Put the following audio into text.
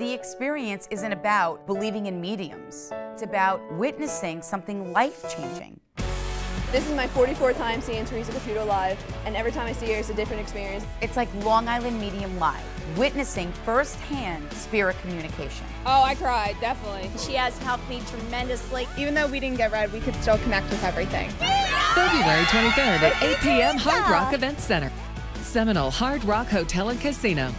The experience isn't about believing in mediums. It's about witnessing something life-changing. This is my 44th time seeing Theresa Caputo live, and every time I see her, it's a different experience. It's like Long Island Medium Live, witnessing firsthand spirit communication. Oh, I cried, definitely. She has helped me tremendously. Even though we didn't get read, we could still connect with everything. February 23rd at 8 p.m. Hard Rock Event Center. Seminole Hard Rock Hotel and Casino.